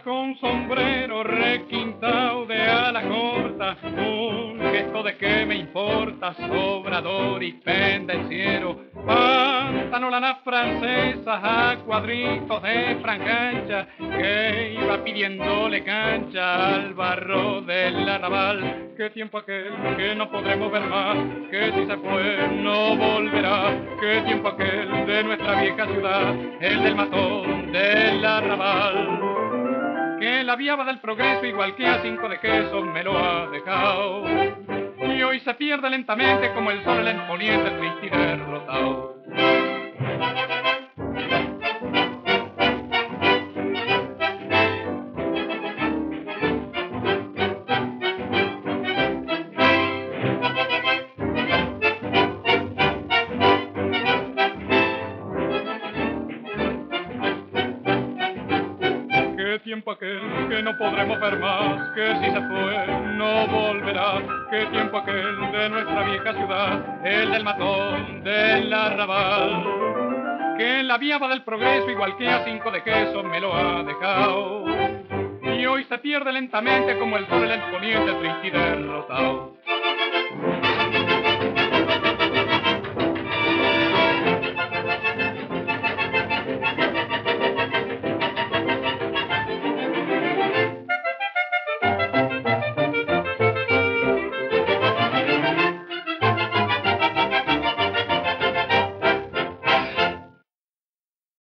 Con sombrero requintado de ala corta, un gesto de que me importa, sobrador y pendenciero, pantalona francesa a cuadritos de francancha, que iba pidiéndole cancha al barro del arrabal, qué tiempo aquel que no podremos ver más, que si se fue no volverá, qué tiempo aquel de nuestra vieja ciudad, el del matón del arrabal la viaba del progreso igual que a cinco de queso me lo ha dejado. Y hoy se pierde lentamente como el sol en el poniente triste y derrotado. Tiempo aquel que no podremos ver más, que si se fue no volverá, qué tiempo aquel de nuestra vieja ciudad, el del matón del arrabal, que en la vía va del progreso igual que a cinco de queso me lo ha dejado, y hoy se pierde lentamente como el sol en el poniente triste y derrotado.